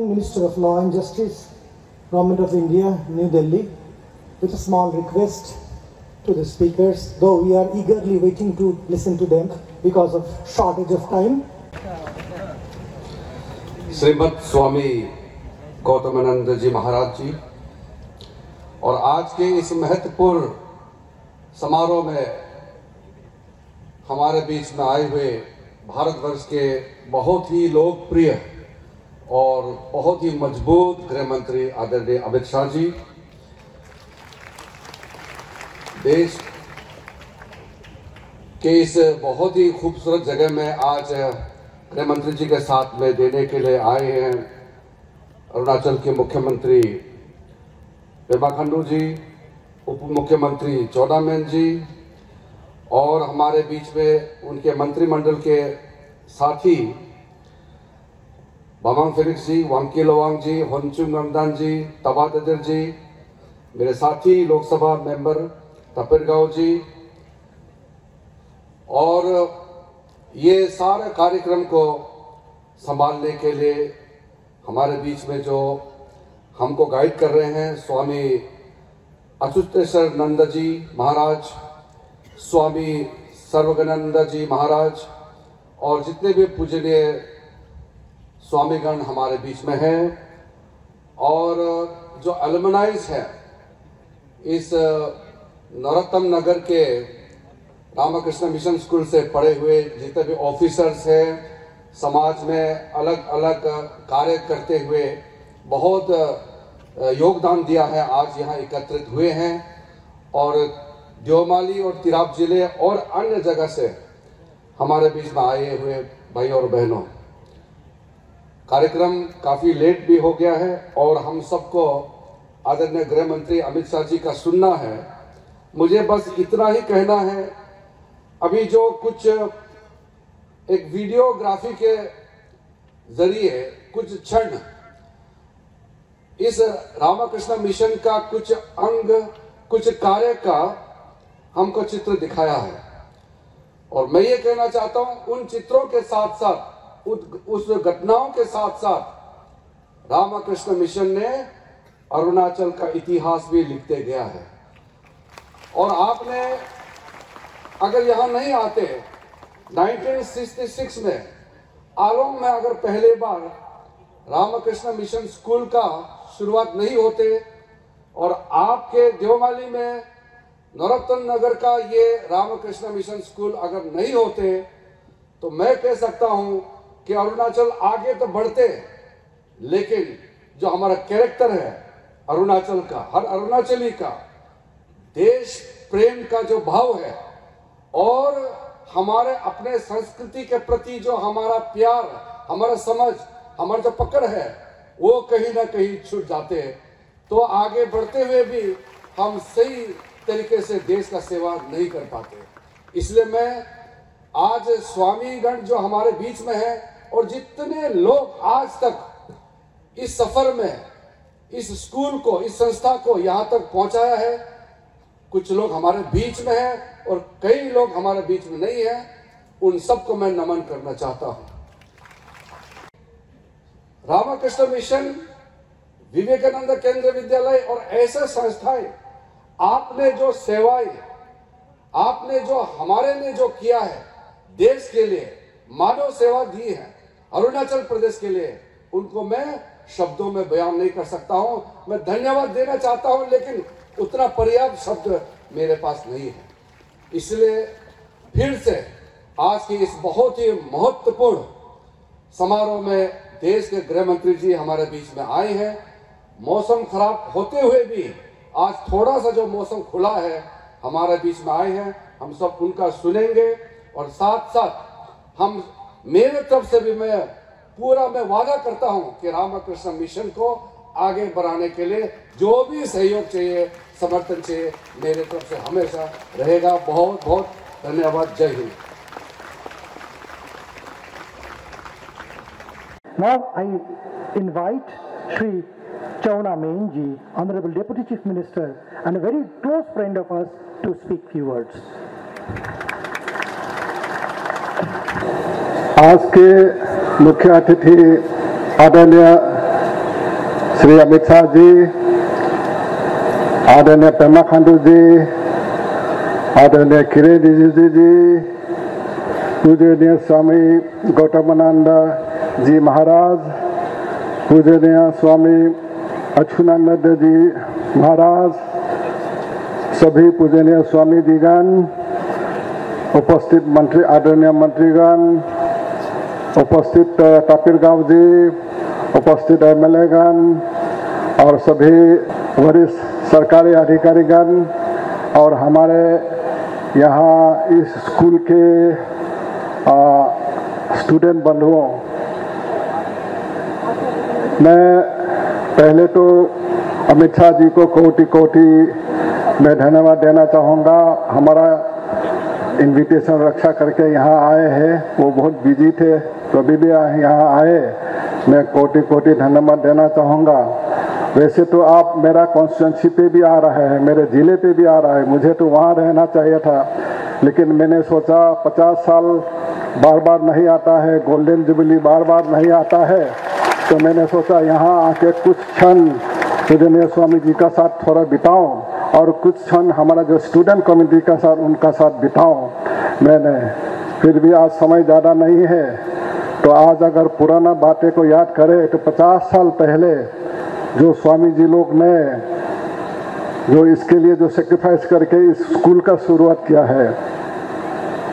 Union Minister of Law and Justice, Government of India, New Delhi, with a small request to the speakers, though we are eagerly waiting to listen to them because of shortage of time. Shrimad स्वामी गौतमानंद जी महाराज जी और आज के इस महत्वपूर्ण समारोह में हमारे बीच में आए हुए भारतवर्ष के बहुत ही लोकप्रिय और बहुत ही मज़बूत गृह मंत्री आदरणीय अमित शाह जी। देश के इस बहुत ही खूबसूरत जगह में आज गृह मंत्री जी के साथ में देने के लिए आए हैं अरुणाचल के मुख्यमंत्री पेमा खंडू जी उप मुख्यमंत्री चौडामैन जी और हमारे बीच में उनके मंत्रिमंडल के साथी बामांग फेलिक्स जी वांकी लोवांग जी होनचुंग रमदान जी तबा ददर जी मेरे साथी लोकसभा मेंबर तपिरगांव जी और ये सारे कार्यक्रम को संभालने के लिए हमारे बीच में जो हमको गाइड कर रहे हैं स्वामी अचुतेश्वर नंद जी महाराज स्वामी सर्वगनंद जी महाराज और जितने भी पूजनीय स्वामीगण हमारे बीच में हैं और जो अलमनाइज है इस नरोत्तम नगर के रामकृष्ण मिशन स्कूल से पढ़े हुए जितने भी ऑफिसर्स हैं, समाज में अलग अलग कार्य करते हुए बहुत योगदान दिया है, आज यहाँ एकत्रित हुए हैं। और देवमाली और तिराप ज़िले और अन्य जगह से हमारे बीच में आए हुए भाई और बहनों कार्यक्रम काफ़ी लेट भी हो गया है और हम सबको आदरणीय गृह मंत्री अमित शाह जी का सुनना है। मुझे बस इतना ही कहना है, अभी जो कुछ एक वीडियोग्राफी के ज़रिए कुछ क्षण, इस रामकृष्ण मिशन का कुछ अंग, कुछ कार्य का हमको चित्र दिखाया है। और मैं ये कहना चाहता हूँ, उन चित्रों के साथ साथ उस घटनाओं के साथ साथ रामकृष्ण मिशन ने अरुणाचल का इतिहास भी लिखते गया है। और आपने, अगर यहाँ नहीं आते 1966 में आलोंग में अगर पहले बार रामकृष्ण मिशन स्कूल का शुरुआत नहीं होते, और आपके देवमाली में नरोत्तम नगर का ये रामकृष्ण मिशन स्कूल अगर नहीं होते तो मैं कह सकता हूँ कि अरुणाचल आगे तो बढ़ते लेकिन जो हमारा कैरेक्टर है, अरुणाचल का, हर अरुणाचली का, देश प्रेम का जो भाव है, और हमारे अपने संस्कृति के प्रति जो हमारा प्यार, हमारा समझ, हमारा जो पकड़ है, वो कहीं ना कहीं छूट जाते हैं। तो आगे बढ़ते हुए भी हम सही तरीके से देश का सेवा नहीं कर पाते। इसलिए मैं आज स्वामीगण जो हमारे बीच में है और जितने लोग आज तक इस सफ़र में, इस स्कूल को, इस संस्था को यहाँ तक पहुँचाया है, कुछ लोग हमारे बीच में हैं और कई लोग हमारे बीच में नहीं है, उन सबको मैं नमन करना चाहता हूँ। रामकृष्ण मिशन, विवेकानंद केंद्र विद्यालय और ऐसे संस्थाएँ, आपने जो सेवाएँ, आपने जो, हमारे लिए जो किया है, देश के लिए मानव सेवा दी है अरुणाचल प्रदेश के लिए। उनको मैं शब्दों में बयान नहीं कर सकता हूँ। मैं धन्यवाद देना चाहता हूँ, लेकिन उतना पर्याप्त शब्द मेरे पास नहीं है। इसलिए फिर से आज की इस बहुत ही महत्वपूर्ण समारोह में देश के गृह मंत्री जी हमारे बीच में आए हैं। मौसम खराब होते हुए भी आज थोड़ा सा जो मौसम खुला है, हमारे बीच में आए हैं। हम सब उनका सुनेंगे और साथ साथ हम मेरे तरफ़ से भी मैं पूरा मैं वादा करता हूँ कि रामकृष्ण मिशन को आगे बढ़ाने के लिए जो भी सहयोग चाहिए समर्थन चाहिए मेरे तरफ़ से हमेशा रहेगा बहुत बहुत धन्यवाद जय Hind Now I invite Sri Chauna Mainji, Honorable Deputy Chief Minister and a very close friend of us to speak few words. आज के मुख्य अतिथि आदरणीय श्री अमित शाह जी, आदरणीय पेमा खांडू जी, आदरणीय किरेन रिजिजू जी, पूजनीय स्वामी गौतमानंद जी महाराज, पूजनीय स्वामी अच्युतानंद जी महाराज, सभी पूजनीय स्वामी दीगण, उपस्थित मंत्री, आदरणीय मंत्रीगण उपस्थित तापिर गाँव जी उपस्थित एम एमएलएगण और सभी वरिष्ठ सरकारी अधिकारीगण, और हमारे यहाँ इस स्कूल के स्टूडेंट बंधुओं, मैं पहले तो अमित शाह जी को कोटि कोटि मैं धन्यवाद देना चाहूँगा। हमारा इनविटेशन रक्षा करके यहाँ आए हैं। वो बहुत बिज़ी थे। अभी भी यहाँ आए, मैं कोटि कोटि धन्यवाद देना चाहूँगा। वैसे तो आप मेरा कॉन्स्टिट्यूंसी पे भी आ रहा है, मेरे ज़िले पे भी आ रहा है, मुझे तो वहाँ रहना चाहिए था। लेकिन मैंने सोचा 50 साल बार बार नहीं आता है गोल्डन जुबली बार बार नहीं आता है तो मैंने सोचा यहाँ आके कुछ क्षण पूजनीय स्वामी जी का साथ थोड़ा बिताऊँ और कुछ क्षण हमारा जो स्टूडेंट कम्युनिटी का साथ, उनका साथ बिताऊँ। मैंने, फिर भी आज समय ज़्यादा नहीं है। तो आज अगर पुराना बातें को याद करें तो 50 साल पहले जो स्वामी जी लोग ने जो इसके लिए जो सेक्रीफाइस करके इस स्कूल का शुरुआत किया है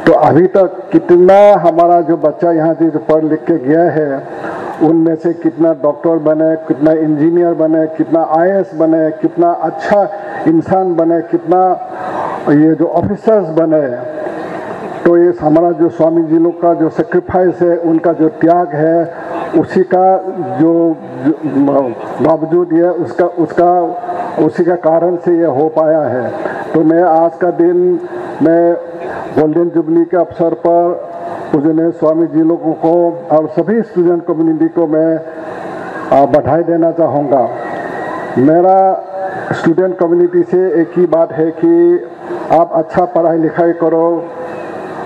तो अभी तक कितना हमारा जो बच्चा यहाँ से जो पढ़ लिख के गया है, उनमें से कितना डॉक्टर बने, कितना इंजीनियर बने, कितना आईएएस बने, कितना अच्छा इंसान बने, कितना ये जो ऑफिसर्स बने तो ये हमारा जो स्वामी जी लोग का जो सेक्रीफाइस है उनका जो त्याग है उसी का जो, जो बावजूद ये उसका उसका उसी का कारण से ये हो पाया है। तो मैं आज का दिन मैं गोल्डन जुबली के अवसर पर पूजनीय स्वामी जी लोगों को और सभी स्टूडेंट कम्युनिटी को मैं बधाई देना चाहूँगा। मेरा स्टूडेंट कम्युनिटी से एक ही बात है कि आप अच्छा पढ़ाई लिखाई करो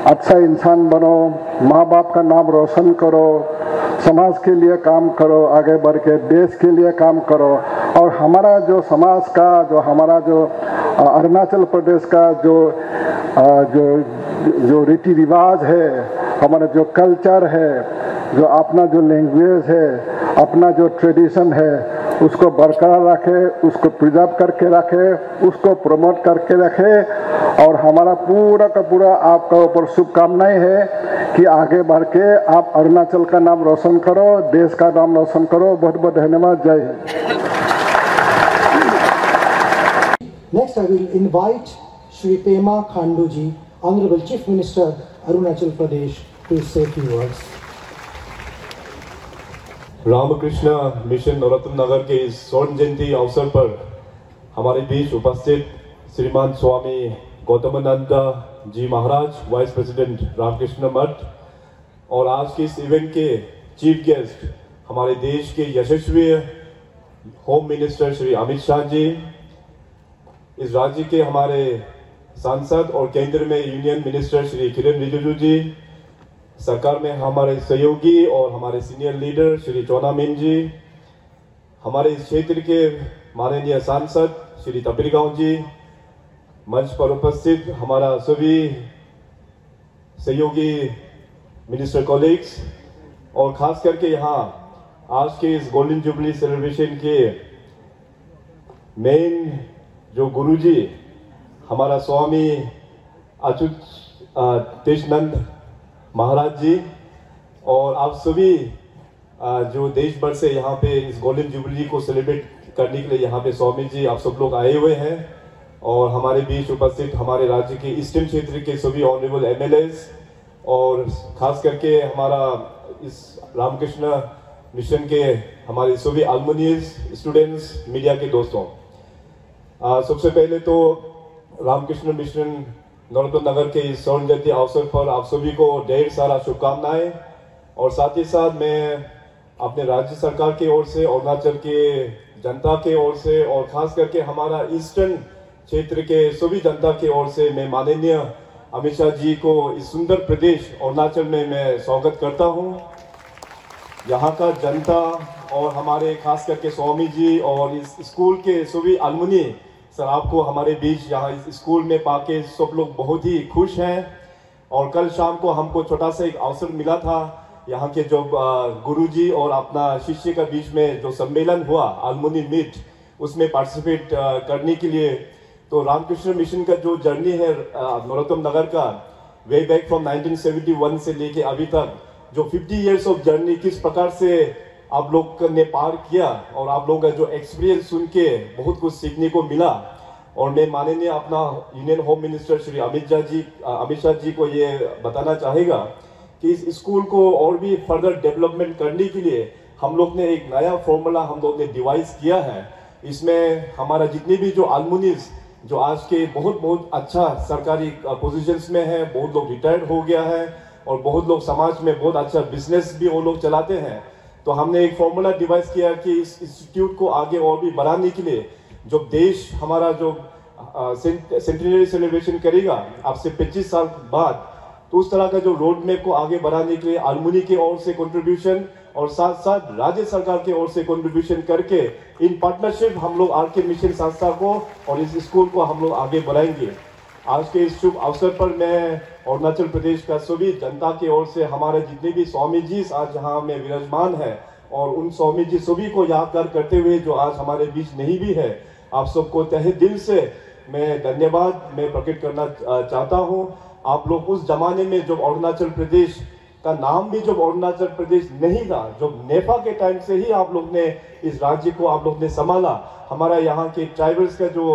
अच्छा इंसान बनो माँ बाप का नाम रोशन करो, समाज के लिए काम करो, आगे बढ़ के देश के लिए काम करो। और हमारा जो समाज का, जो हमारा जो अरुणाचल प्रदेश का जो जो जो रीति रिवाज है, हमारा जो कल्चर है, जो अपना जो लैंग्वेज है, अपना जो ट्रेडिशन है उसको बरकरार रखे उसको प्रिजर्व करके रखे उसको प्रमोट करके रखे और हमारा पूरा का पूरा आपका ऊपर शुभकामनाएँ है कि आगे बढ़ के आप अरुणाचल का नाम रोशन करो देश का नाम रोशन करो। बहुत बहुत धन्यवाद। Jai Hind. Invite Shri Pema Khandu ji, Honorable Chief Minister, Arunachal Pradesh, to say a few words. Ramakrishna mission Narottam Nagar के इस स्वर्ण जयंती अवसर पर हमारे बीच उपस्थित श्रीमान स्वामी गौतमानंद जी महाराज वाइस प्रेसिडेंट रामकृष्ण मठ, और आज के इस इवेंट के चीफ गेस्ट हमारे देश के यशस्वी होम मिनिस्टर श्री अमित शाह जी, इस राज्य के हमारे सांसद और केंद्र में यूनियन मिनिस्टर श्री किरण रिजिजू जी सरकार में हमारे सहयोगी और हमारे सीनियर लीडर श्री चौना जी, हमारे इस क्षेत्र के माननीय सांसद श्री तपिर गाँव जी, मंच पर उपस्थित हमारा सभी सहयोगी मिनिस्टर कॉलीग्स और खास करके यहाँ आज के इस गोल्डन जुबली सेलिब्रेशन के मेन जो गुरुजी, हमारा स्वामी अचुत तेजनंद महाराज जी, और आप सभी जो देश भर से यहाँ पे इस गोल्डन जुबली को सेलिब्रेट करने के लिए यहाँ पे स्वामी जी, आप सब लोग आए हुए हैं। और हमारे बीच उपस्थित हमारे राज्य के ईस्टर्न क्षेत्र के सभी ऑनरेबल एम और खास करके हमारा इस रामकृष्ण मिशन के हमारे सभी आलमनीज स्टूडेंट्स मीडिया के दोस्तों। सबसे पहले तो रामकृष्ण मिशन नरोत्तम नगर के इस स्वर्ण जयंती अवसर पर आप सभी को ढेर सारा शुभकामनाएँ। और साथ ही साथ मैं अपने राज्य सरकार की ओर से, अरुणाचल के जनता के ओर से, और खास करके हमारा ईस्टर्न क्षेत्र के सभी जनता की ओर से मैं माननीय अमित शाह जी को इस सुंदर प्रदेश अरुणाचल में मैं स्वागत करता हूँ। यहाँ का जनता और हमारे खास करके स्वामी जी और इस स्कूल के सभी अलमुनी सर, आपको हमारे बीच यहाँ स्कूल में पाके सब लोग बहुत ही खुश हैं। और कल शाम को हमको छोटा सा एक अवसर मिला था, यहाँ के जो गुरुजी और अपना शिष्य के बीच में जो सम्मेलन हुआ अलमुनी मीट, उसमें पार्टिसिपेट करने के लिए। तो रामकृष्ण मिशन का जो जर्नी है नरोत्तम नगर का वे बैक फ्रॉम 1971 से लेके अभी तक, जो 50 इयर्स ऑफ़ जर्नी किस प्रकार से आप लोग ने पार किया और आप लोगों का जो एक्सपीरियंस सुन के बहुत कुछ सीखने को मिला। और मैं माननीय अपना union home minister Shri Amit Shah ji, Amit Shah ji को ये बताना चाहेगा कि इस स्कूल को और भी फर्दर डेवलपमेंट करने के लिए हम लोग ने एक नया फॉर्मूला हम लोग ने डिवाइस किया है। इसमें हमारा जितने भी जो आलमुनिस जो आज के बहुत बहुत अच्छा सरकारी पोजीशंस में है, बहुत लोग रिटायर्ड हो गया है और बहुत लोग समाज में बहुत अच्छा बिज़नेस भी वो लोग चलाते हैं। तो हमने एक फॉर्मूला डिवाइस किया कि इस इंस्टीट्यूट को आगे और भी बढ़ाने के लिए जो देश हमारा जो सेंट्रनरी सेलिब्रेशन करेगा, अब से 25 साल बाद तो उस तरह का जो रोड मैप को आगे बढ़ाने के लिए आलमुनी की ओर से कंट्रीब्यूशन और साथ साथ राज्य सरकार की ओर से कंट्रीब्यूशन करके इन पार्टनरशिप हम लोग आर के मिशन संस्था को और इस स्कूल को हम लोग आगे बढ़ाएँगे। आज के इस शुभ अवसर पर मैं अरुणाचल प्रदेश का सभी जनता की ओर से हमारे जितने भी स्वामी जी आज यहाँ में विराजमान है और उन स्वामी जी सभी को यादगार करते हुए जो आज हमारे बीच नहीं भी है, आप सबको तहे दिल से मैं धन्यवाद मैं प्रकट करना चाहता हूँ। आप लोग उस जमाने में जब अरुणाचल प्रदेश का नाम भी जब अरुणाचल प्रदेश नहीं था, जब नेफा के टाइम से ही आप लोग ने इस राज्य को आप लोग ने संभाला, हमारा यहाँ के ट्राइबल्स का जो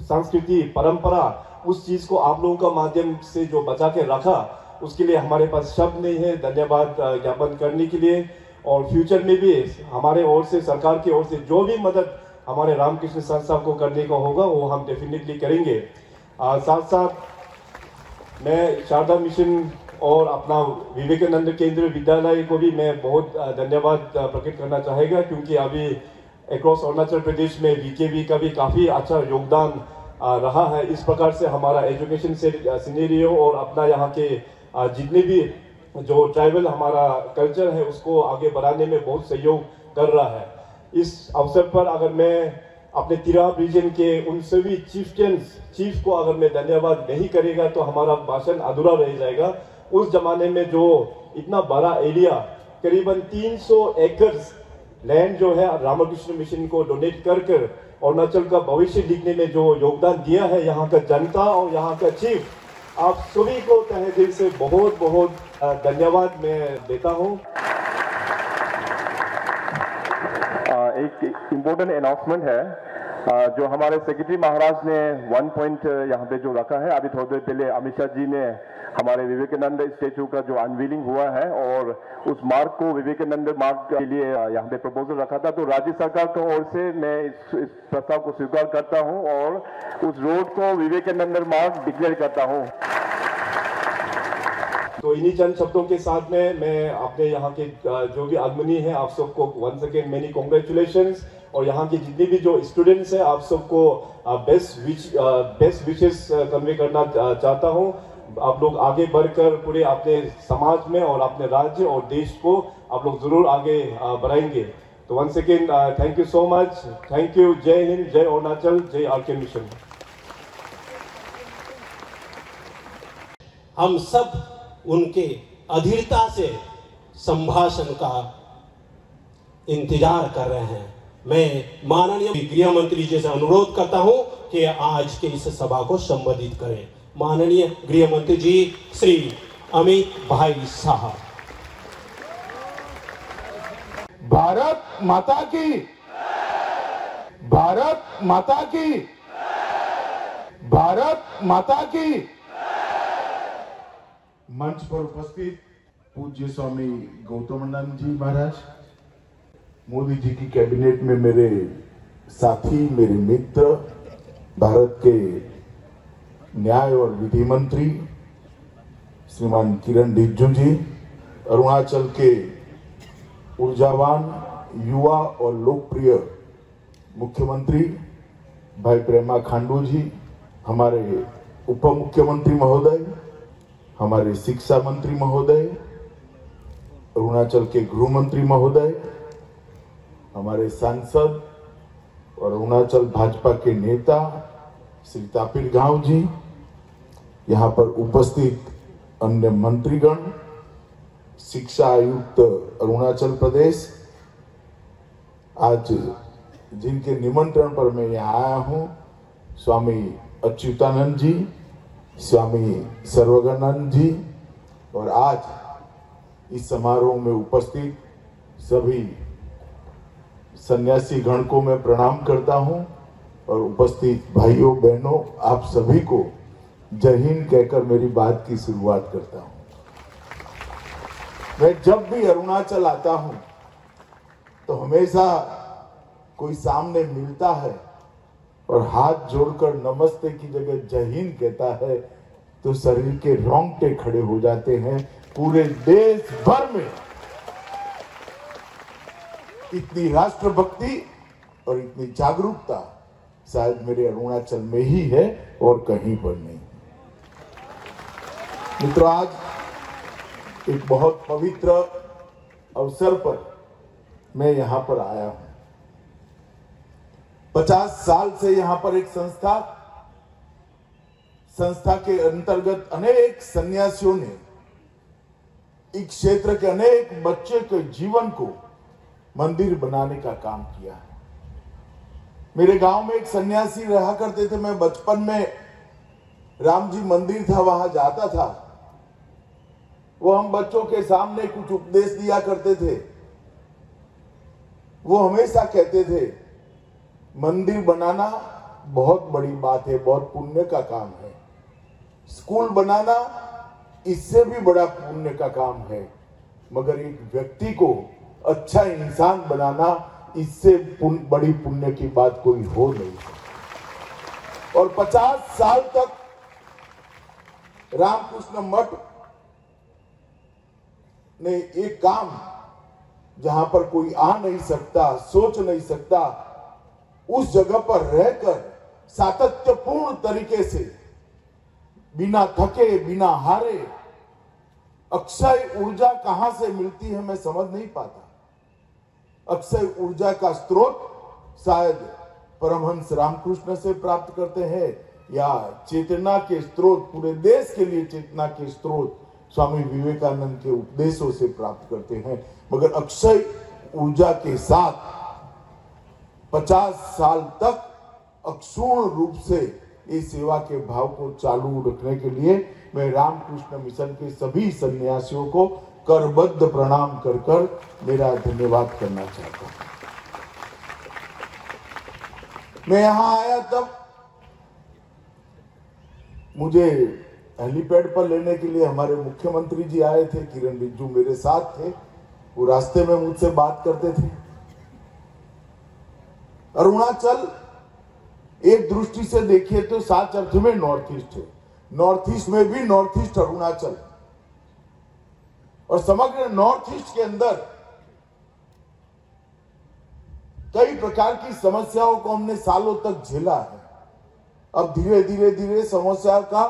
संस्कृति परंपरा उस चीज़ को आप लोगों का माध्यम से जो बचा के रखा उसके लिए हमारे पास शब्द नहीं है। धन्यवाद ज्ञापन करने के लिए। और फ्यूचर में भी हमारे ओर से सरकार की ओर से जो भी मदद हमारे रामकृष्ण संस्था को करने का होगा वो हम डेफिनेटली करेंगे। आ, साथ साथ मैं शारदा मिशन और अपना विवेकानंद केंद्र विद्यालय को भी मैं बहुत धन्यवाद प्रकट करना चाहेगा क्योंकि अभी अक्रॉस अरुणाचल प्रदेश में वीकेवी का भी काफ़ी अच्छा योगदान रहा है। इस प्रकार से हमारा एजुकेशन से सीनेरियो और अपना यहाँ के जितने भी जो ट्राइबल हमारा कल्चर है, उसको आगे बढ़ाने में बहुत सहयोग कर रहा है। इस अवसर पर अगर मैं अपने तिराब रीजन के उन सभी चीफटेंस चीफ को अगर मैं धन्यवाद नहीं करेगा तो हमारा भाषण अधूरा रह जाएगा। उस जमाने में जो इतना बड़ा एरिया करीबन 300 एकर्स लैंड जो है, रामकृष्ण मिशन को डोनेट कर कर अरुणाचल का भविष्य लिखने में जो योगदान दिया है, यहाँ का जनता और यहाँ का चीफ आप सभी को तहे दिल से बहुत बहुत धन्यवाद मैं देता हूँ। एक इम्पोर्टेंट अनाउंसमेंट है। जो हमारे सेक्रेटरी महाराज ने वन पॉइंट यहाँ पे जो रखा है अभी थोड़ी देर पहले अमित शाह जी ने हमारे विवेकानंद स्टेचू का जो अनवीलिंग हुआ है और उस मार्ग को विवेकानंद मार्ग के लिए यहाँ पे प्रपोजल रखा था। तो राज्य सरकार की ओर से मैं इस, प्रस्ताव को स्वीकार करता हूँ और उस रोड को विवेकानंद मार्ग डिक्लेयर करता हूँ। तो इन्हीं चंद शब्दों के साथ में मैं अपने यहाँ के जो भी आगमनी है आप सबको वन सेकेंड मेनी कॉन्ग्रेचुलेशन और यहाँ के जितने भी जो स्टूडेंट्स हैं, आप सबको बेस्ट विच बेस्ट विशेष कन्वे करना चाहता हूँ। आप लोग आगे बढ़कर पूरे अपने समाज में और अपने राज्य और देश को आप लोग ज़रूर आगे बढ़ाएँगे। तो one second thank you so much thank you Jai Hind Jai Arunachal जय आर के मिशन हम सब उनके अधीरता से संभाषण का इंतज़ार कर रहे हैं। मैं माननीय गृह मंत्री जी से अनुरोध करता हूँ कि आज के इस सभा को संबोधित करें। माननीय गृह मंत्री जी श्री अमित भाई साहब। भारत माता की। भारत माता की। भारत माता की। मंच पर उपस्थित पूज्य स्वामी गौतमानंद जी महाराज। मोदी जी की कैबिनेट में मेरे साथी, मेरे मित्र, भारत के न्याय और विधि मंत्री श्रीमान किरण रिजिजू जी, अरुणाचल के ऊर्जावान युवा और लोकप्रिय मुख्यमंत्री भाई प्रेमा खांडू जी, हमारे उप मुख्यमंत्री महोदय, हमारे शिक्षा मंत्री महोदय, अरुणाचल के गृह मंत्री महोदय हमारे सांसद और अरुणाचल भाजपा के नेता, श्री तापिर गाँव जी, यहाँ पर उपस्थित अन्य मंत्रीगण, शिक्षा आयुक्त अरुणाचल प्रदेश, आज जिनके निमंत्रण पर मैं यहाँ आया हूँ, स्वामी अच्युतानंद जी, स्वामी सर्वगणानंद जी, और आज इस समारोह में उपस्थित सभी सन्यासी गण को मैं प्रणाम करता हूँ और उपस्थित भाइयों, बहनों, आप सभी को जय हिंद कहकर मेरी बात की शुरुआत करता हूँ। मैं जब भी अरुणाचल आता हूँ तो हमेशा कोई सामने मिलता है और हाथ जोड़कर नमस्ते की जगह जय हिंद कहता है तो शरीर के रोंगटे खड़े हो जाते हैं पूरे देश भर में। इतनी राष्ट्रभक्ति और इतनी जागरूकता शायद मेरे अरुणाचल में ही है और कहीं पर नहीं। मित्रों, आज एक बहुत पवित्र अवसर पर मैं यहाँ पर आया हूँ। पचास साल से यहाँ पर एक संस्था संस्था के अंतर्गत अनेक सन्यासियों ने इस क्षेत्र के अनेक बच्चे के जीवन को मंदिर बनाने का काम किया है। मेरे गाँव में एक सन्यासी रहा करते थे, मैं बचपन में राम जी मंदिर था, वहाँ जाता था। वो हम बच्चों के सामने कुछ उपदेश दिया करते थे। वो हमेशा कहते थे, मंदिर बनाना बहुत बड़ी बात है, बहुत पुण्य का काम है। स्कूल बनाना इससे भी बड़ा पुण्य का काम है। मगर एक व्यक्ति को अच्छा इंसान बनाना इससे पुन, बड़ी पुण्य की बात कोई हो नहीं। और 50 साल तक रामकृष्ण मठ ने एक काम जहाँ पर कोई आ नहीं सकता सोच नहीं सकता उस जगह पर रहकर सातत्यपूर्ण तरीके से बिना थके बिना हारे अक्षय ऊर्जा कहाँ से मिलती है मैं समझ नहीं पाता। अक्षय ऊर्जा का स्रोत शायद परमहंस रामकृष्ण से प्राप्त करते हैं, या चेतना के स्रोत, पूरे देश के लिए चेतना के स्रोत स्वामी विवेकानंद के उपदेशों से प्राप्त करते हैं। मगर अक्षय ऊर्जा के साथ पचास साल तक अक्षूर्ण रूप से इस सेवा के भाव को चालू रखने के लिए मैं रामकृष्ण मिशन के सभी सन्यासियों को करबद्ध प्रणाम कर कर मेरा धन्यवाद करना चाहता हूँ। मैं यहाँ आया तब मुझे हेलीपैड पर लेने के लिए हमारे मुख्यमंत्री जी आए थे, किरण रिज्जू मेरे साथ थे। वो रास्ते में मुझसे बात करते थे। अरुणाचल, एक दृष्टि से देखिए तो सात अर्थ में नॉर्थ ईस्ट है। नॉर्थ ईस्ट में भी नॉर्थ ईस्ट अरुणाचल। और समग्र नॉर्थ ईस्ट के अंदर कई प्रकार की समस्याओं को हमने सालों तक झेला है। अब धीरे धीरे धीरे समस्या का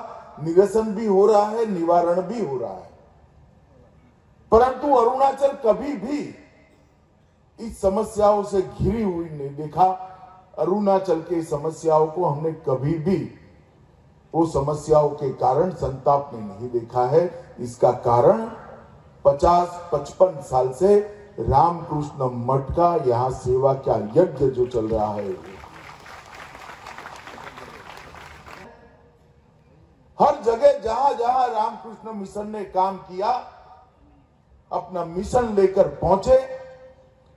निरसन भी हो रहा है, निवारण भी हो रहा है। परंतु अरुणाचल कभी भी इस समस्याओं से घिरी हुई नहीं देखा। अरुणाचल की समस्याओं को हमने कभी भी वो समस्याओं के कारण संताप में नहीं देखा है। इसका कारण 50-55 साल से रामकृष्ण मठ का यहाँ सेवा का यज्ञ जो चल रहा है। हर जगह जहाँ जहाँ रामकृष्ण मिशन ने काम किया, अपना मिशन लेकर पहुँचे,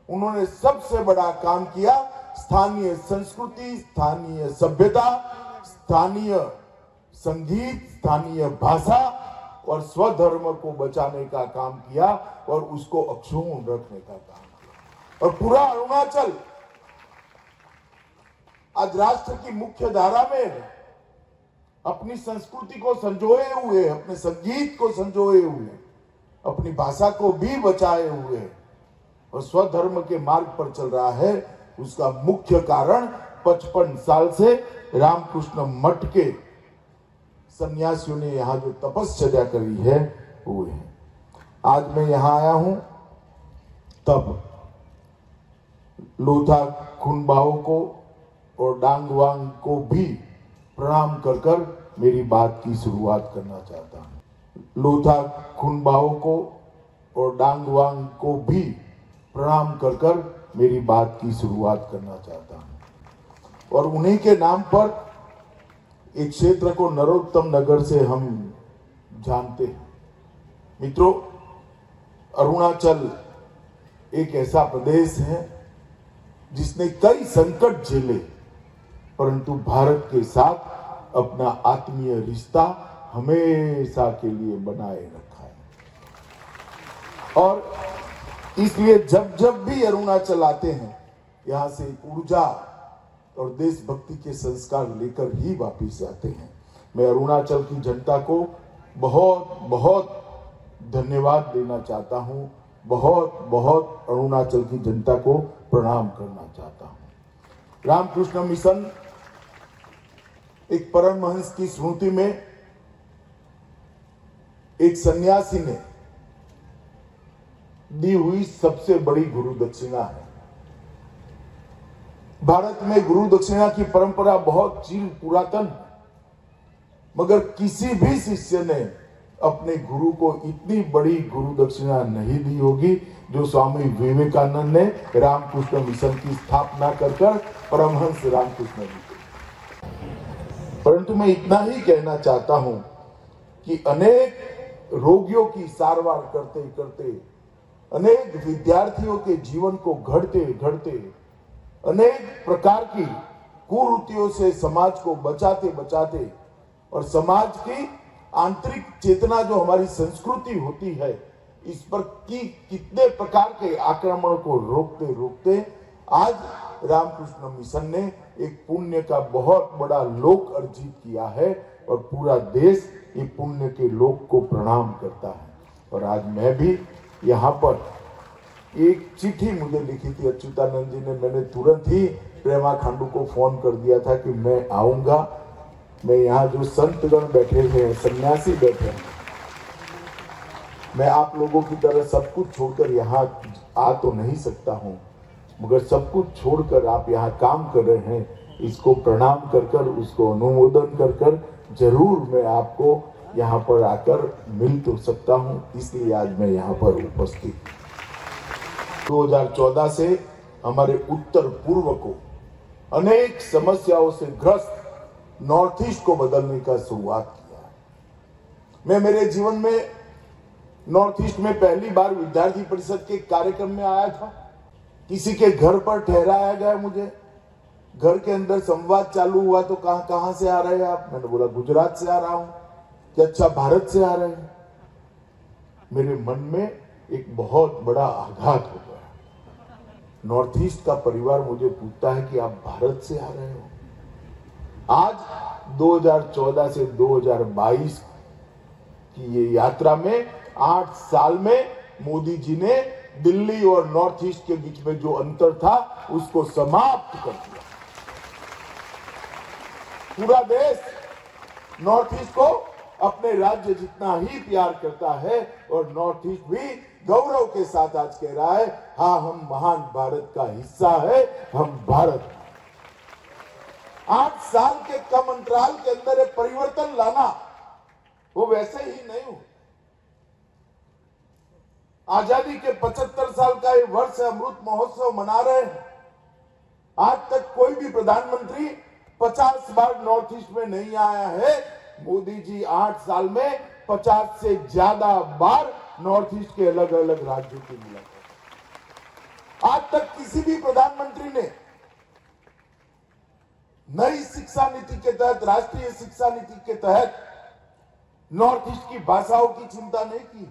उन्होंने सबसे बड़ा काम किया, स्थानीय संस्कृति, स्थानीय सभ्यता, स्थानीय संगीत, स्थानीय भाषा और स्वधर्म को बचाने का काम किया और उसको अक्षुण रखने का काम किया। और पूरा अरुणाचल आज राष्ट्र की मुख्य धारा में अपनी संस्कृति को संजोए हुए, अपने संगीत को संजोए हुए, अपनी भाषा को भी बचाए हुए। और स्वधर्म के मार्ग पर चल रहा है, उसका मुख्य कारण पचपन साल से रामकृष्ण मठ के सन्यासियों ने यहाँ जो तपस्या करी है, वो है। आज मैं यहाँ आया हूँ, तब लोथा खुनबाओ को और डांग वांग को भी प्रणाम कर कर मेरी बात की शुरुआत करना चाहता हूँ। लोथा खुनबाओ को और डांग वांग को भी प्रणाम कर कर मेरी बात की शुरुआत करना चाहता हूँ। और उन्हीं के नाम पर एक क्षेत्र को नरोत्तम नगर से हम जानते हैं। मित्रों, अरुणाचल एक ऐसा प्रदेश है जिसने कई संकट झेले, परंतु भारत के साथ अपना आत्मीय रिश्ता हमेशा के लिए बनाए रखा है। और इसलिए जब जब भी अरुणाचल आते हैं, यहाँ से ऊर्जा और देशभक्ति के संस्कार लेकर ही वापिस जाते हैं। मैं अरुणाचल की जनता को बहुत बहुत धन्यवाद देना चाहता हूँ। बहुत बहुत अरुणाचल की जनता को प्रणाम करना चाहता हूँ। रामकृष्ण मिशन एक परमहंस की स्मृति में एक सन्यासी ने दी हुई सबसे बड़ी गुरु दक्षिणा है। भारत में गुरु दक्षिणा की परंपरा बहुत चिर पुरातन मगर किसी भी शिष्य ने अपने गुरु को इतनी बड़ी गुरु दक्षिणा नहीं दी होगी, जो स्वामी विवेकानंद ने रामकृष्ण मिशन की स्थापना कर कर परमहंस रामकृष्ण को परंतु मैं इतना ही कहना चाहता हूँ कि अनेक रोगियों की सारवार करते करते अनेक विद्यार्थियों के जीवन को घड़ते घड़ते अनेक प्रकार की कुरीतियों से समाज को बचाते बचाते और समाज की आंतरिक चेतना जो हमारी संस्कृति होती है, इस पर की, कितने प्रकार के आक्रमण को रोकते रोकते, आज रामकृष्ण मिशन ने एक पुण्य का बहुत बड़ा लोक अर्जित किया है और पूरा देश ये पुण्य के लोक को प्रणाम करता है। और आज मैं भी यहाँ पर एक चिट्ठी मुझे लिखी थी अच्युतानंद जी ने, मैंने तुरंत ही प्रेमा खांडू को फ़ोन कर दिया था कि मैं आऊँगा। मैं यहाँ जो संतगण बैठे हैं, सन्यासी बैठे हैं, मैं आप लोगों की तरह सब कुछ छोड़कर यहाँ आ तो नहीं सकता हूँ, मगर सब कुछ छोड़कर आप यहाँ काम कर रहे हैं, इसको प्रणाम कर कर उसको अनुमोदन कर कर ज़रूर मैं आपको यहाँ पर आकर मिल तो सकता हूँ, इसलिए आज मैं यहाँ पर उपस्थित 2014 से हमारे उत्तर पूर्व को अनेक समस्याओं से ग्रस्त नॉर्थ ईस्ट को बदलने का शुरुआत किया मैं मेरे जीवन में नॉर्थ ईस्ट में पहली बार विद्यार्थी परिषद के कार्यक्रम में आया था। किसी के घर पर ठहराया गया मुझे। घर के अंदर संवाद चालू हुआ तो कहाँ कहाँ से आ रहे हैं आप? मैंने बोला, गुजरात से आ रहा हूँ। कि अच्छा भारत से आ रहे हैं। मेरे मन में एक बहुत बड़ा आघात हो गया। नॉर्थ ईस्ट का परिवार मुझे पूछता है कि आप भारत से आ रहे हो? आज 2014 से 2022 की ये यात्रा में, आठ साल में मोदी जी ने दिल्ली और नॉर्थ ईस्ट के बीच में जो अंतर था, उसको समाप्त कर दिया। पूरा देश नॉर्थ ईस्ट को अपने राज्य जितना ही प्यार करता है और नॉर्थ ईस्ट भी गौरव के साथ आज कह रहा है हाँ हम महान भारत का हिस्सा है, हम भारत आठ साल के कम अंतराल के अंदर एक परिवर्तन लाना, वो वैसे ही नहीं हुआ। आज़ादी के 75 साल का ये वर्ष अमृत महोत्सव मना रहे हैं। आज तक कोई भी प्रधानमंत्री 50 बार नॉर्थ ईस्ट में नहीं आया है। मोदी जी आठ साल में 50 से ज़्यादा बार नॉर्थ ईस्ट के अलग अलग राज्यों की मुलाकात आज तक किसी भी प्रधानमंत्री ने नई शिक्षा नीति के तहत, राष्ट्रीय शिक्षा नीति के तहत नॉर्थ ईस्ट की भाषाओं की चिंता नहीं की।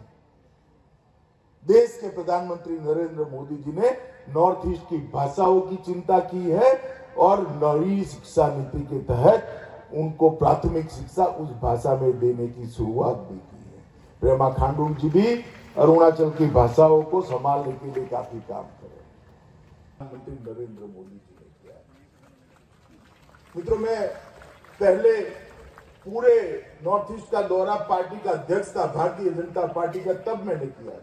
देश के प्रधानमंत्री नरेंद्र मोदी जी ने नॉर्थ ईस्ट की भाषाओं की चिंता की है और नई शिक्षा नीति के तहत उनको प्राथमिक शिक्षा उस भाषा में देने की शुरुआत भी की। प्रेमा खांडू जी भी अरुणाचल की भाषाओं को संभालने के लिए काफ़ी काम करे। प्रधानमंत्री नरेंद्र मोदी जी ने किया मित्रों, मैं पहले पूरे नॉर्थ ईस्ट का दौरा, पार्टी का अध्यक्ष था, भारतीय जनता पार्टी का, तब मैंने किया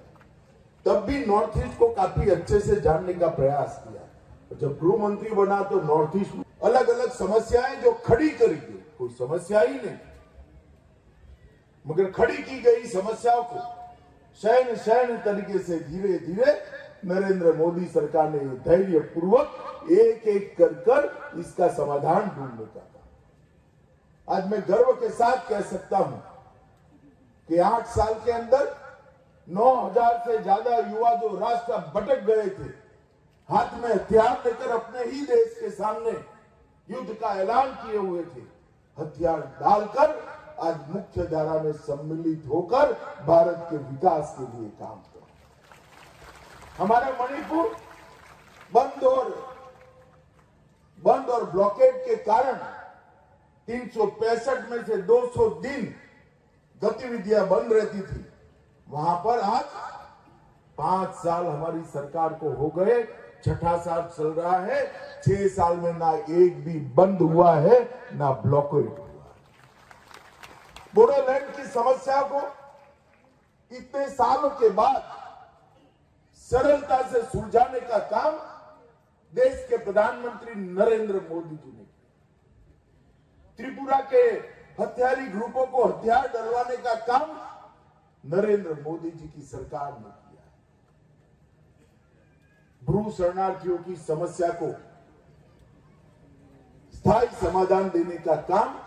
तब भी नॉर्थ ईस्ट को काफ़ी अच्छे से जानने का प्रयास किया। जब गृह मंत्री बना तो नॉर्थ ईस्ट अलग अलग समस्याएँ जो खड़ी करी गई, कोई समस्या ही नहीं। मगर खड़ी की गई समस्याओं को शयन शयन तरीके से धीरे धीरे नरेंद्र मोदी सरकार ने धैर्य पूर्वक एक एक कर कर इसका समाधान ढूँढने का आज मैं गर्व के साथ कह सकता हूँ कि आठ साल के अंदर 9000 से ज़्यादा युवा जो रास्ता भटक गए थे, हाथ में हथियार लेकर अपने ही देश के सामने युद्ध का ऐलान किए हुए थे, हथियार डालकर आज मुख्य धारा में सम्मिलित होकर भारत के विकास के लिए काम कर। हमारा मणिपुर बंद और बंद और ब्लॉकेट के कारण तीन सौ पैंसठ में से 200 दिन गतिविधियाँ बंद रहती थी। वहाँ पर आज पाँच साल हमारी सरकार को हो गए, छठा साल चल रहा है, छह साल में ना एक भी बंद हुआ है, ना ब्लॉकेट बोडोलैंड की समस्या को इतने सालों के बाद सरलता से सुलझाने का काम देश के प्रधानमंत्री नरेंद्र मोदी जी ने त्रिपुरा के हथियारी ग्रुपों को हथियार डलवाने का काम नरेंद्र मोदी जी की सरकार ने किया। भ्रू शरणार्थियों की समस्या को स्थायी समाधान देने का काम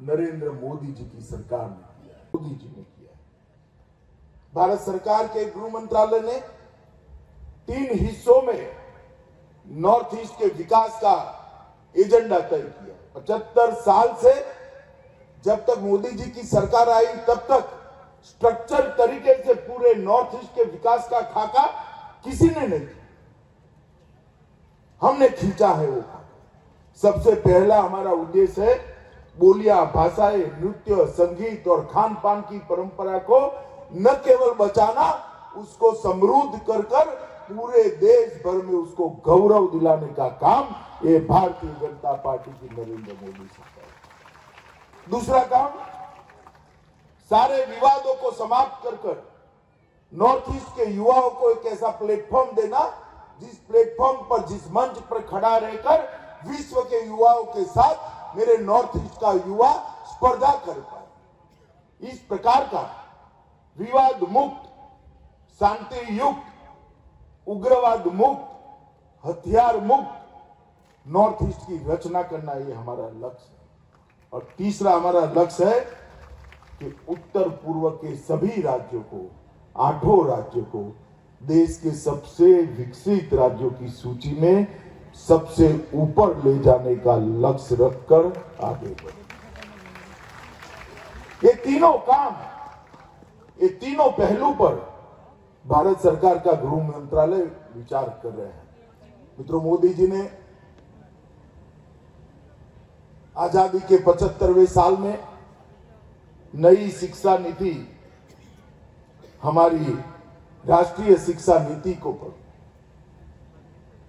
नरेंद्र मोदी जी की सरकार ने किया मोदी जी ने किया भारत सरकार के गृह मंत्रालय ने तीन हिस्सों में नॉर्थ ईस्ट के विकास का एजेंडा तय किया। पचहत्तर साल से जब तक मोदी जी की सरकार आई, तब तक स्ट्रक्चर तरीके से पूरे नॉर्थ ईस्ट के विकास का खाका किसी ने नहीं हमने खींचा है वो सबसे पहला हमारा उद्देश्य है बोलियाँ भाषाएँ, नृत्य, संगीत और खान पान की परंपरा को न केवल बचाना, उसको समृद्ध कर कर पूरे देश भर में उसको गौरव दिलाने का काम ये भारतीय जनता पार्टी की नरेंद्र मोदी सरकार दूसरा काम, सारे विवादों को समाप्त कर कर नॉर्थ ईस्ट के युवाओं को एक ऐसा प्लेटफॉर्म देना, जिस प्लेटफॉर्म पर, जिस मंच पर खड़ा रहकर विश्व के युवाओं के साथ मेरे नॉर्थ ईस्ट का युवा स्पर्धा कर पाए। इस प्रकार का विवाद मुक्त, शांति युक्त, उग्रवाद मुक्त, हथियार मुक्त नॉर्थ ईस्ट की रचना करना ये हमारा लक्ष्य है। और तीसरा हमारा लक्ष्य है कि उत्तर पूर्व के सभी राज्यों को, आठों राज्यों को, देश के सबसे विकसित राज्यों की सूची में सबसे ऊपर ले जाने का लक्ष्य रखकर आगे बढ़े। ये तीनों काम, ये तीनों पहलू पर भारत सरकार का गृह मंत्रालय विचार कर रहे हैं। मित्रों, मोदी जी ने आज़ादी के पचहत्तरवें साल में नई शिक्षा नीति, हमारी राष्ट्रीय शिक्षा नीति को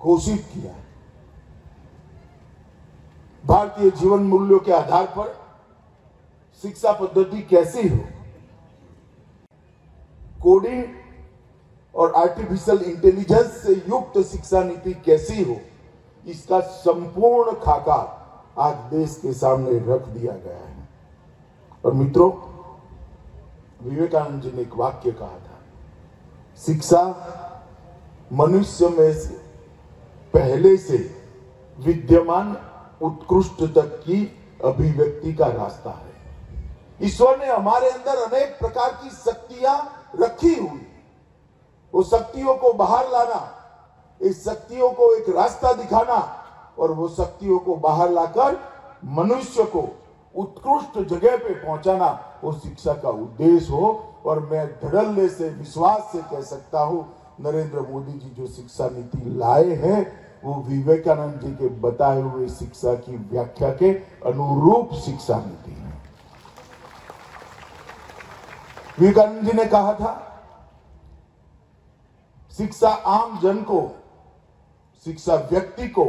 घोषित किया है। भारतीय जीवन मूल्यों के आधार पर शिक्षा पद्धति कैसी हो? कोडिंग और आर्टिफिशियल इंटेलिजेंस से युक्त शिक्षा नीति कैसी हो? इसका संपूर्ण खाका आज देश के सामने रख दिया गया है। और मित्रों, विवेकानंद जी ने एक वाक्य कहा था, शिक्षा मनुष्य में से पहले से विद्यमान उत्कृष्ट तक की अभिव्यक्ति का रास्ता है। ईश्वर ने हमारे अंदर अनेक प्रकार की शक्तियाँ रखी हुई। वो शक्तियों को बाहर लाना, इस शक्तियों को एक रास्ता दिखाना और वो शक्तियों को बाहर लाकर मनुष्य को उत्कृष्ट जगह पे पहुंचाना वो शिक्षा का उद्देश्य हो। और मैं धड़ल्ले से, विश्वास से कह सकता हूँ, नरेंद्र मोदी जी जो शिक्षा नीति लाए हैं वो विवेकानंद जी के बताए हुए शिक्षा की व्याख्या के अनुरूप शिक्षा नीति है। विवेकानंद जी ने कहा था, शिक्षा आम जन को, शिक्षा व्यक्ति को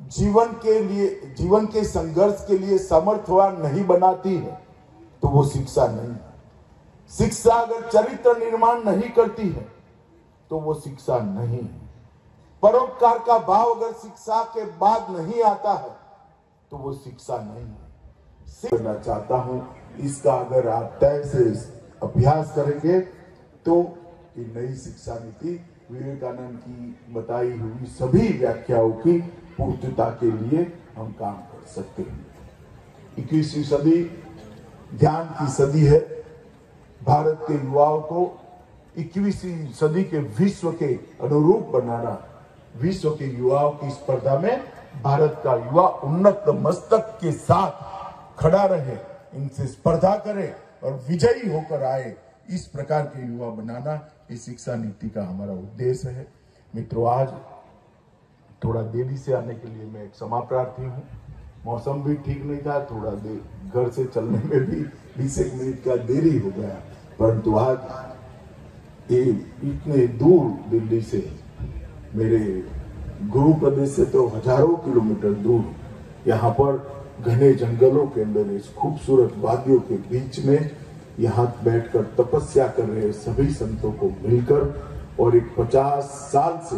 जीवन के लिए, जीवन के संघर्ष के लिए समर्थवान नहीं बनाती है तो वो शिक्षा नहीं है। शिक्षा अगर चरित्र निर्माण नहीं करती है तो वो शिक्षा नहीं है। परोपकार का भाव अगर शिक्षा के बाद नहीं आता है तो वो शिक्षा नहीं है। करना चाहता हूँ, इसका अगर आप तय से अभ्यास करेंगे तो ये नई शिक्षा नीति विवेकानंद की बताई हुई सभी व्याख्याओं की पूर्तता के लिए हम काम कर सकते हैं। इक्कीसवीं सदी ध्यान की सदी है। भारत के युवाओं को इक्कीसवीं सदी के विश्व के अनुरूप बनाना विश्व के युवाओं की स्पर्धा में भारत का युवा उन्नत मस्तक के साथ खड़ा रहे, इनसे स्पर्धा करे और विजयी होकर आए। इस प्रकार के युवा बनाना इस शिक्षा नीति का हमारा उद्देश्य है। मित्रों, आज थोड़ा देरी से आने के लिए मैं एक क्षमा प्रार्थी हूँ। मौसम भी ठीक नहीं था, थोड़ा देर घर से चलने में भी बीस एक मिनट का देरी हो गया। परंतु आज ये इतने दूर दिल्ली से मेरे गुरु प्रदेश से तो हज़ारों किलोमीटर दूर। यहाँ पर घने जंगलों के अंदर इस खूबसूरत वादियों के बीच में यहाँ बैठकर तपस्या कर रहे सभी संतों को मिलकर और एक पचास साल से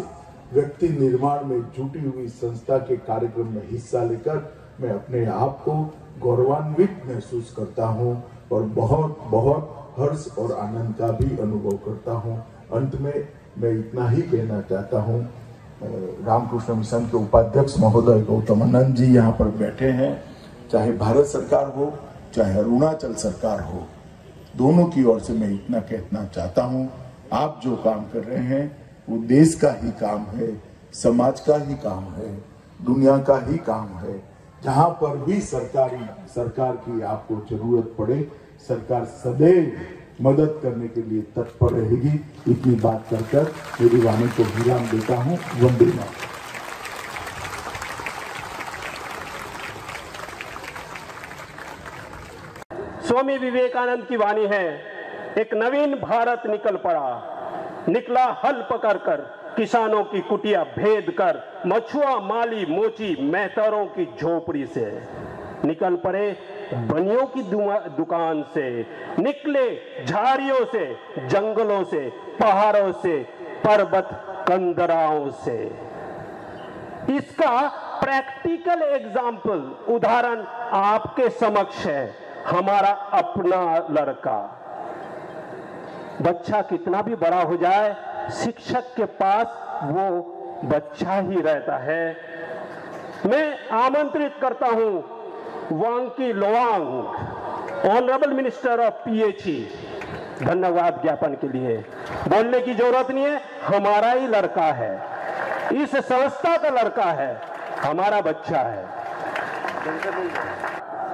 व्यक्ति निर्माण में जुटी हुई संस्था के कार्यक्रम में हिस्सा लेकर मैं अपने आप को गौरवान्वित महसूस करता हूँ और बहुत बहुत हर्ष और आनंद का भी अनुभव करता हूँ। अंत में मैं इतना ही कहना चाहता हूँ रामकृष्ण मिशन के उपाध्यक्ष महोदय गौतम आनंद जी यहाँ पर बैठे हैं, चाहे भारत सरकार हो, चाहे अरुणाचल सरकार हो। दोनों की ओर से मैं इतना कहना चाहता हूँ, आप जो काम कर रहे हैं, वो देश का ही काम है, समाज का ही काम है, दुनिया का ही काम है। जहाँ पर भी सरकारी, सरकार की आपको ज़रूरत पड़े, सरकार सदैव मदद करने के लिए तत्पर रहेगी। इतनी बात कर कर मेरी वाणी को विराम देता हूँ। वंदे मातरम। स्वामी विवेकानंद की वाणी है, एक नवीन भारत निकल पड़ा। निकला हल पकड़ कर, किसानों की कुटिया भेद कर, मछुआ माली मोची मेहतरों की झोपड़ी से। निकल पड़े बनियों की दुकान से निकले झाड़ियों से, जंगलों से, पहाड़ों से, पर्वत कंदराओं से। इसका प्रैक्टिकल एग्ज़ाम्पल, उदाहरण आपके समक्ष है, हमारा अपना लड़का। बच्चा कितना भी बड़ा हो जाए, शिक्षक के पास वो बच्चा ही रहता है। मैं आमंत्रित करता हूँ Wanki Lowang honourable minister of PHE धन्यवाद ज्ञापन के लिए बोलने की ज़रूरत नहीं है हमारा ही लड़का है इस संस्था का लड़का है हमारा बच्चा है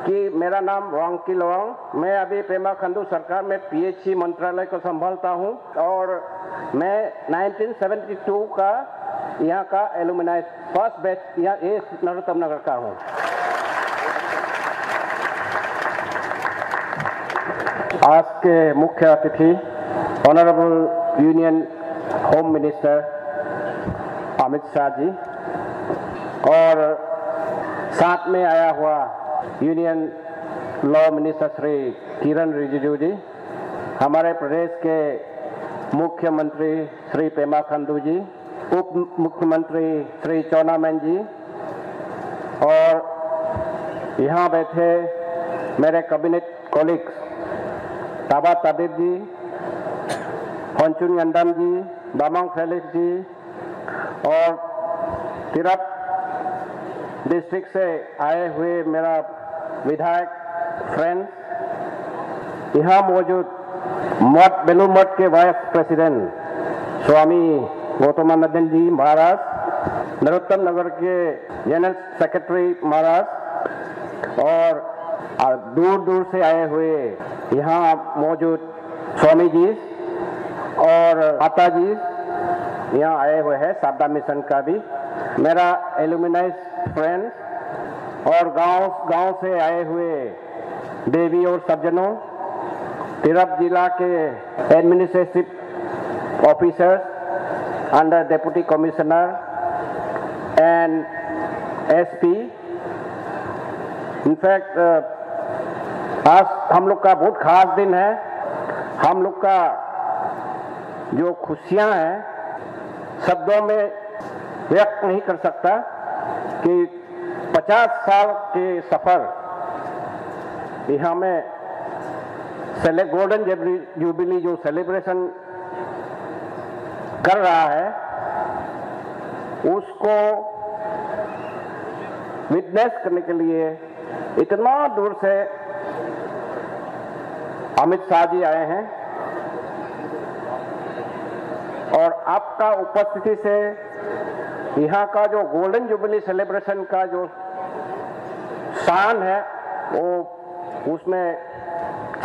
कि मेरा नाम वांकी लोवांग मैं अभी पेमा खंडू सरकार में पीएचई मंत्रालय को संभालता हूँ और मैं 1972 का यहाँ का एलुमिनाइज फ़र्स्ट बैच यहाँ ए नरोत्तम नगर का हूँ आज के मुख्य अतिथि honourable union home minister Amit Shah ji, और साथ में आया हुआ union law minister Shri Kiren Rijiju ji, हमारे प्रदेश के मुख्यमंत्री श्री पेमा खंडू जी, उप मुख्यमंत्री श्री चौना मैन जी, और यहाँ बैठे मेरे cabinet colleagues Taba Tedir ji, Honchun Ngandam ji, Bamang Felix ji और तिरप डिस्ट्रिक्ट से आए हुए मेरा विधायक फ्रेंड्स यहाँ मौजूद मठ बेलू मठ के वाइस प्रेसिडेंट स्वामी गौतमानंदन जी महाराज, नरोत्तम नगर के जनरल सेक्रेटरी महाराज और दूर दूर से आए हुए यहाँ मौजूद स्वामी जी और माता जी यहाँ आए हुए हैं शारदा मिशन का भी। मेरा एलुमिनाइज फ्रेंड्स और गाँव गाँव से आए हुए देवी और सज्जनों, तिरप जिला के administrative officers under deputy commissioner and SP in fact आज हम लोग का बहुत खास दिन है। हम लोग का जो खुशियाँ हैं, शब्दों में व्यक्त नहीं कर सकता कि 50 साल के सफ़र यहाँ में सेले गोल्डन जुबली जो सेलिब्रेशन कर रहा है, उसको विटनेस करने के लिए इतना दूर से अमित शाह जी आए हैं और आपका उपस्थिति से यहाँ का जो गोल्डन जुबली सेलिब्रेशन का जो शान है, वो उसमें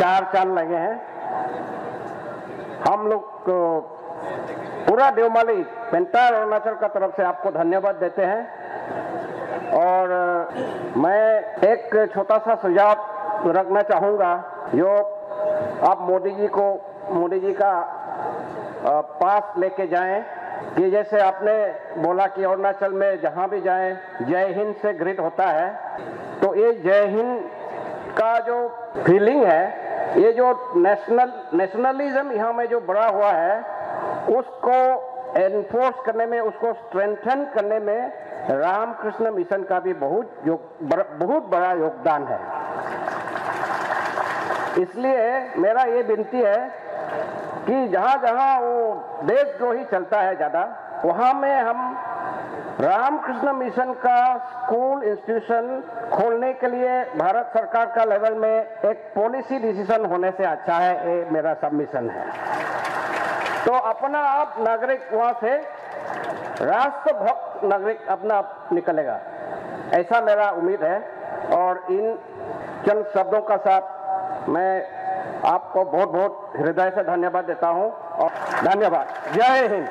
चार चाँद लगे हैं। हम लोग पूरा देवमाली पेंटार अरुणाचल का तरफ़ से आपको धन्यवाद देते हैं। और मैं एक छोटा सा सुझाव रखना चाहूँगा। जो आप मोदी जी को मोदी जी का पास लेके जाएँ कि जैसे आपने बोला कि अरुणाचल में जहाँ भी जाएँ जय हिंद से ग्रिट होता है। तो ये जय हिंद का जो फीलिंग है ये जो नेशनल नेशनलिज्म यहाँ में जो बड़ा हुआ है उसको एनफोर्स करने में उसको स्ट्रेंथन करने में रामकृष्ण मिशन का भी बहुत योग, बहुत बड़ा योगदान है। इसलिए मेरा ये विनती है कि जहाँ जहाँ वो देशद्रोही चलता है ज़्यादा, वहाँ में हम रामकृष्ण मिशन का स्कूल इंस्टीट्यूशन खोलने के लिए भारत सरकार का लेवल में एक पॉलिसी डिसीज़न होने से अच्छा है, ये मेरा सबमिशन है। तो अपना आप नागरिक वहाँ से, राष्ट्रभक्त नागरिक अपना आप निकलेगा, ऐसा मेरा उम्मीद है। और इन चंद शब्दों का साथ मैं आपको बहुत बहुत हृदय से धन्यवाद देता हूँ और धन्यवाद। जय हिंद।